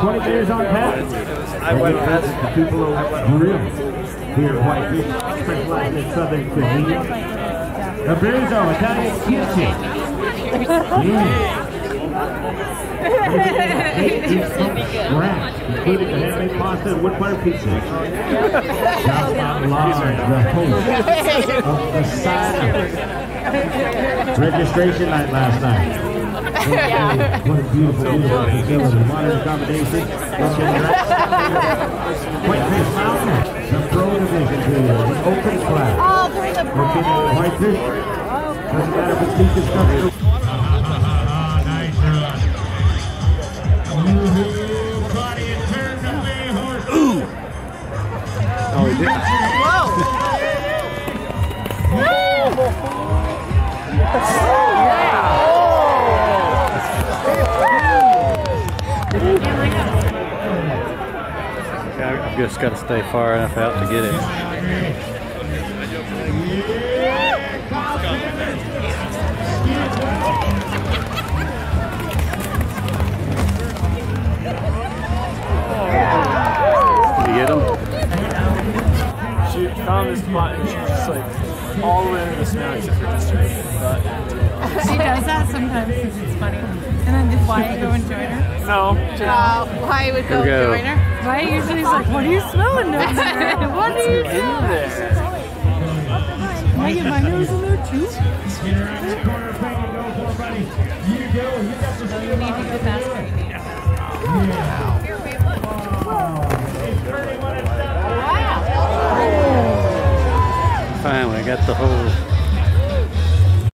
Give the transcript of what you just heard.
20 beers on tap. I went the Tupelo Grill here at Whitefish, specialized in southern cuisine. The Beerzo Italian Kimchi. Yeah. Eight each from scratch, including the handmade pasta and wood butter pizza. Shout out Lars, the host of the Silent registration night last night. What a, beautiful, facility. Modern accommodation. Whitefish Mountain, the Pro Division here, the open class. Oh, there's a Located in Whitefish. Doesn't matter if it's deep discovery. Oh, he did. I've just got to stay far enough out to get it. Found this spot and she's just like all the way in the snow except for just her butt. She does that sometimes because it's funny. And then did Wyatt go and join her? No, Uh, Wyatt would go, go. join her. Wyatt usually is like, what are you smelling down what are you smelling? Can I get my nose in there too? So you need to go faster. you need. Wow. Finally got the whole